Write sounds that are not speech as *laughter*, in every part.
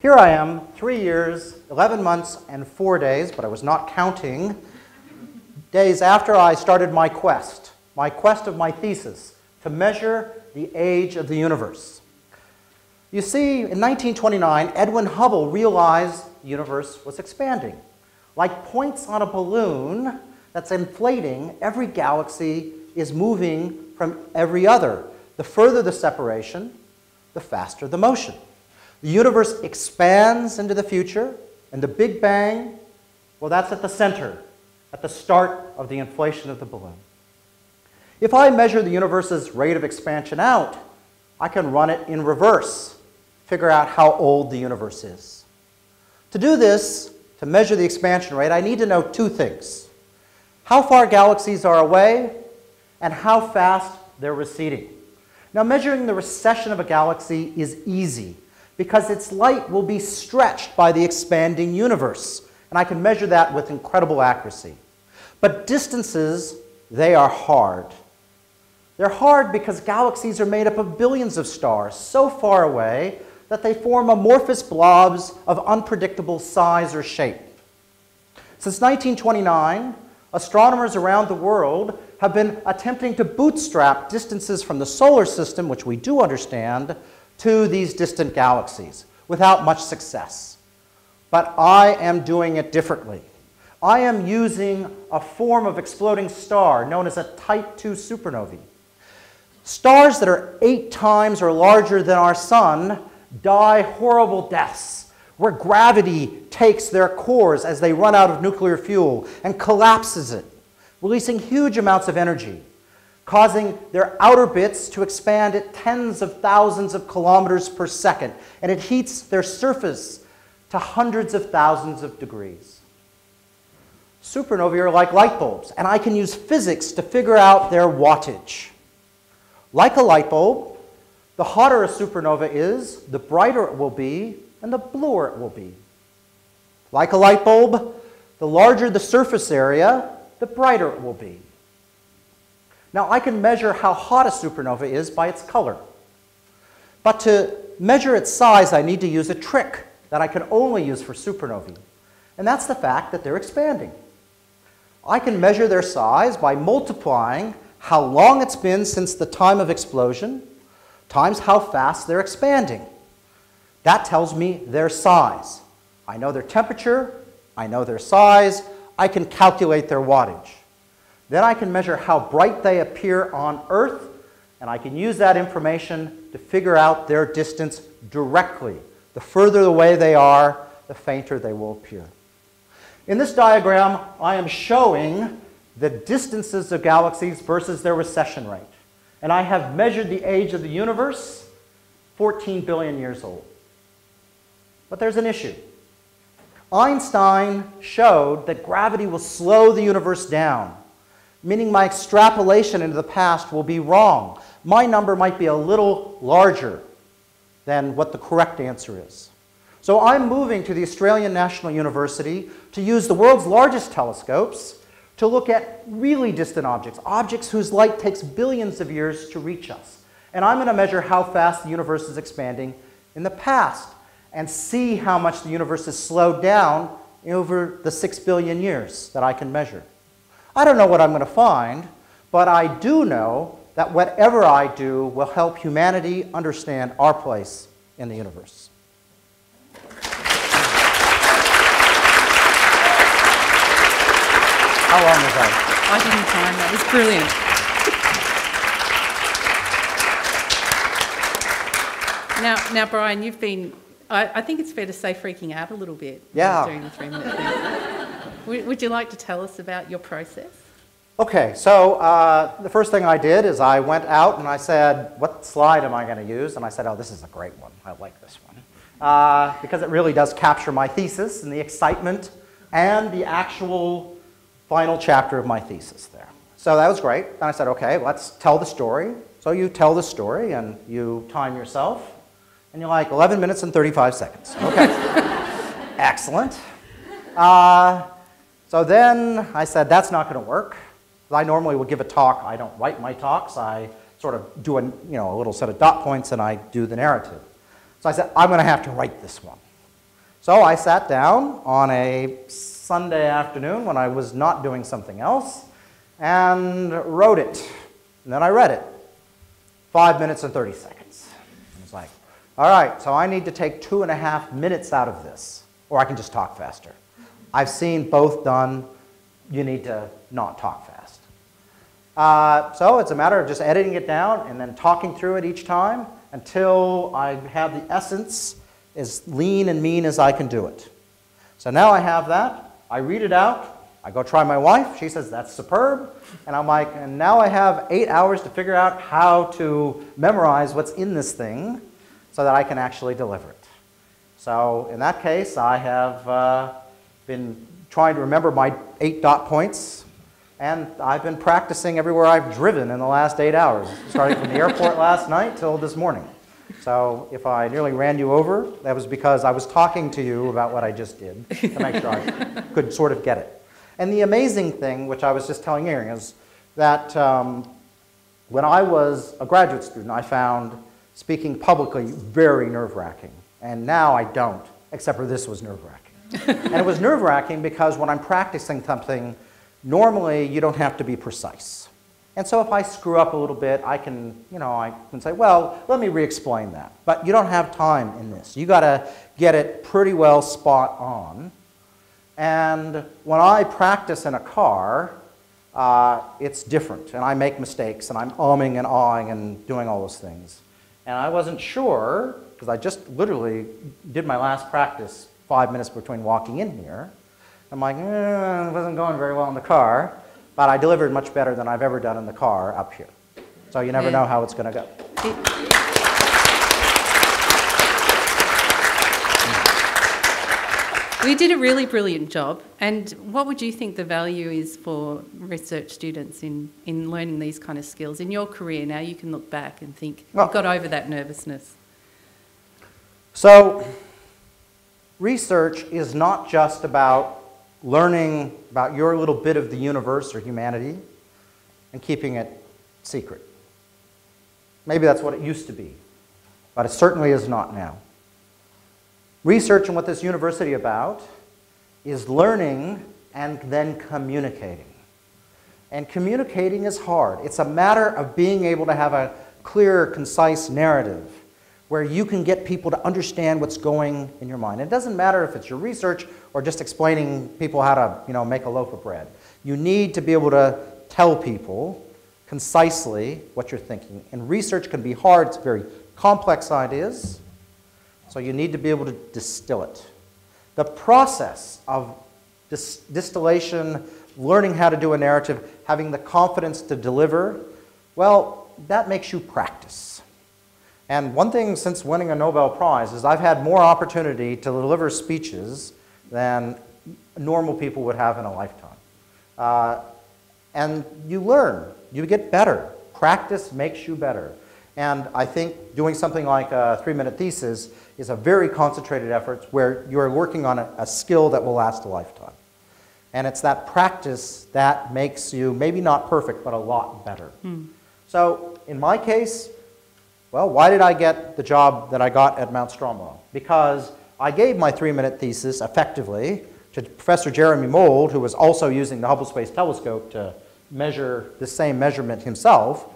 Here I am, three years, 11 months, and four days, but I was not counting, days after I started my quest, my quest of my thesis, to measure the age of the universe. You see, in 1929, Edwin Hubble realized the universe was expanding. Like points on a balloon that's inflating, every galaxy is moving from every other. The further the separation, the faster the motion. The universe expands into the future, and the Big Bang, well, that's at the center, at the start of the inflation of the balloon. If I measure the universe's rate of expansion out, I can run it in reverse, figure out how old the universe is. To do this, to measure the expansion rate, I need to know two things. How far galaxies are away, and how fast they're receding. Now, measuring the recession of a galaxy is easy because its light will be stretched by the expanding universe. And I can measure that with incredible accuracy. But distances, they are hard. They're hard because galaxies are made up of billions of stars so far away that they form amorphous blobs of unpredictable size or shape. Since 1929, astronomers around the world have been attempting to bootstrap distances from the solar system, which we do understand, to these distant galaxies without much success. But I am doing it differently. I am using a form of exploding star known as a Type II supernovae. Stars that are eight times or larger than our sun die horrible deaths, where gravity takes their cores as they run out of nuclear fuel and collapses it, releasing huge amounts of energy causing their outer bits to expand at tens of thousands of kilometers per second, and it heats their surface to hundreds of thousands of degrees. Supernovae are like light bulbs, and I can use physics to figure out their wattage. Like a light bulb, the hotter a supernova is, the brighter it will be, and the bluer it will be. Like a light bulb, the larger the surface area, the brighter it will be. Now, I can measure how hot a supernova is by its color. But to measure its size, I need to use a trick that I can only use for supernovae. And that's the fact that they're expanding. I can measure their size by multiplying how long it's been since the time of explosion times how fast they're expanding. That tells me their size. I know their temperature, I know their size, I can calculate their wattage. Then I can measure how bright they appear on Earth, and I can use that information to figure out their distance directly. The further away they are, the fainter they will appear. In this diagram, I am showing the distances of galaxies versus their recession rate. And I have measured the age of the universe, 14 billion years old. But there's an issue. Einstein showed that gravity will slow the universe down meaning my extrapolation into the past will be wrong. My number might be a little larger than what the correct answer is. So I'm moving to the Australian National University to use the world's largest telescopes to look at really distant objects, objects whose light takes billions of years to reach us. And I'm going to measure how fast the universe is expanding in the past and see how much the universe has slowed down over the six billion years that I can measure. I don't know what I'm going to find, but I do know that whatever I do will help humanity understand our place in the universe. How long was I? I didn't time that. was brilliant. now, now, Brian, you've been, I, I, think it's fair to say, freaking out a little bit yeah. during the three minute thing. Would you like to tell us about your process? Okay, so uh, the first thing I did is I went out and I said, what slide am I going to use? And I said, oh, this is a great one. I like this one. Uh, because it really does capture my thesis and the excitement and the actual final chapter of my thesis there. So that was great. And I said, okay, let's tell the story. So you tell the story and you time yourself. And you're like, 11 minutes and 35 seconds. Okay. *laughs* Excellent. Uh, so then I said, that's not going to work. I normally would give a talk. I don't write my talks. I sort of do a, you know, a little set of dot points and I do the narrative. So I said, I'm going to have to write this one. So I sat down on a Sunday afternoon when I was not doing something else and wrote it. And then I read it. Five minutes and 30 seconds. I was like, all right, so I need to take two and a half minutes out of this, or I can just talk faster. I've seen both done. You need to not talk fast. Uh, so it's a matter of just editing it down and then talking through it each time until I have the essence as lean and mean as I can do it. So now I have that. I read it out. I go try my wife. She says, that's superb. And I'm like, and now I have eight hours to figure out how to memorize what's in this thing so that I can actually deliver it. So in that case, I have uh, been trying to remember my eight dot points, and I've been practicing everywhere I've driven in the last eight hours, starting from the airport *laughs* last night till this morning. So if I nearly ran you over, that was because I was talking to you about what I just did to make sure I *laughs* could sort of get it. And the amazing thing, which I was just telling Erin, is that um, when I was a graduate student, I found speaking publicly very nerve-wracking. And now I don't, except for this was nerve-wracking. And it was nerve-wracking because when I'm practicing something, normally you don't have to be precise. And so if I screw up a little bit, I can, you know, I can say, well, let me re-explain that. But you don't have time in this. You got to get it pretty well spot on. And when I practice in a car, uh, it's different. And I make mistakes, and I'm umming and awing and doing all those things. And I wasn't sure, because I just literally did my last practice five minutes between walking in here. I'm like, eh, it wasn't going very well in the car but I delivered much better than I've ever done in the car up here. So you never know how it's going to go. We did a really brilliant job. And what would you think the value is for research students in, in learning these kind of skills? In your career now, you can look back and think, well, got over that nervousness. So, research is not just about learning about your little bit of the universe or humanity and keeping it secret. Maybe that's what it used to be, but it certainly is not now. Research and what this university about is learning and then communicating. And communicating is hard. It's a matter of being able to have a clear, concise narrative where you can get people to understand what's going in your mind. It doesn't matter if it's your research or just explaining people how to you know, make a loaf of bread. You need to be able to tell people concisely what you're thinking. And research can be hard, it's very complex ideas, so you need to be able to distill it. The process of dis distillation, learning how to do a narrative, having the confidence to deliver, well, that makes you practice. And one thing since winning a Nobel Prize is I've had more opportunity to deliver speeches than normal people would have in a lifetime. Uh, and you learn, you get better. Practice makes you better. And I think doing something like a three-minute thesis is a very concentrated effort where you're working on a, a, skill that will last a lifetime. And it's that practice that makes you maybe not perfect, but a lot better. Mm. So in my case, well, why did I get the job that I got at Mount Stromlo? Because I gave my three-minute thesis effectively to Professor Jeremy Mould, who was also using the Hubble Space Telescope to measure the same measurement himself,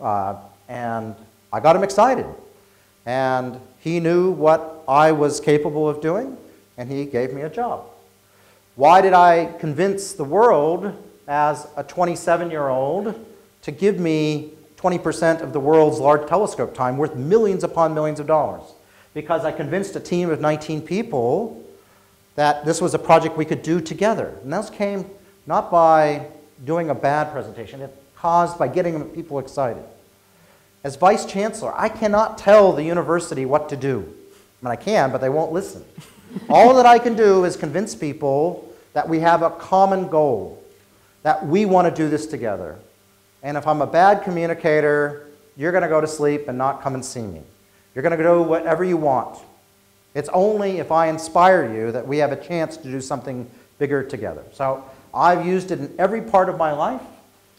uh, and I got him excited. And he knew what I was capable of doing, and he gave me a job. Why did I convince the world as a 27-year-old to give me 20% of the world's large telescope time worth millions upon millions of dollars. Because I convinced a team of 19 people that this was a project we could do together. And this came not by doing a bad presentation, it caused by getting people excited. As vice chancellor, I cannot tell the university what to do. I mean, I can, but they won't listen. *laughs* All that I can do is convince people that we have a common goal, that we want to do this together. And if I'm a bad communicator, you're going to go to sleep and not come and see me. You're going to do whatever you want. It's only if I inspire you that we have a chance to do something bigger together. So I've used it in every part of my life,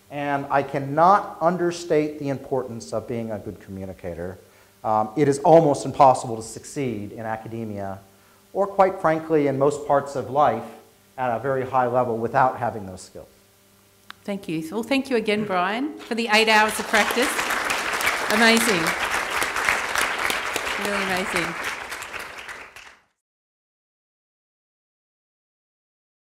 and I cannot understate the importance of being a good communicator. Um, it is almost impossible to succeed in academia or quite frankly, in most parts of life, at a very high level without having those skills. Thank you. Well, thank you again, Brian, for the eight hours of practice. Amazing. Really amazing.